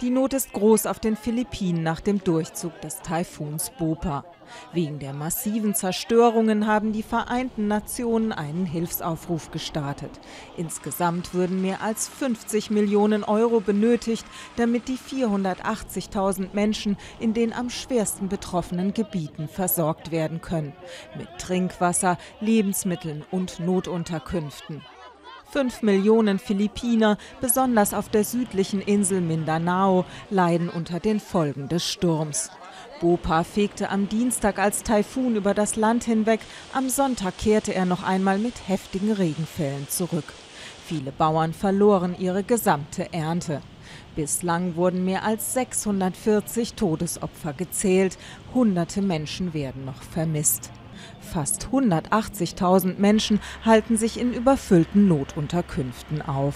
Die Not ist groß auf den Philippinen nach dem Durchzug des Taifuns Bopa. Wegen der massiven Zerstörungen haben die Vereinten Nationen einen Hilfsaufruf gestartet. Insgesamt würden mehr als 50 Millionen Euro benötigt, damit die 480.000 Menschen in den am schwersten betroffenen Gebieten versorgt werden können. Mit Trinkwasser, Lebensmitteln und Notunterkünften. Fünf Millionen Philippiner, besonders auf der südlichen Insel Mindanao, leiden unter den Folgen des Sturms. Bopa fegte am Dienstag als Taifun über das Land hinweg, am Sonntag kehrte er noch einmal mit heftigen Regenfällen zurück. Viele Bauern verloren ihre gesamte Ernte. Bislang wurden mehr als 640 Todesopfer gezählt, hunderte Menschen werden noch vermisst. Fast 180.000 Menschen halten sich in überfüllten Notunterkünften auf.